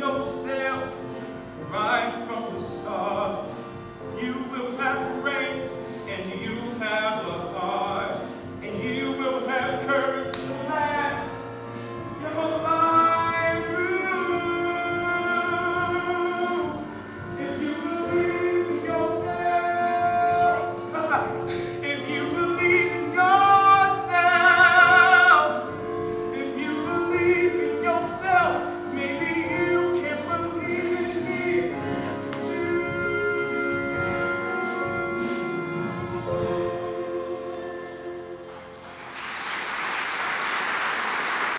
união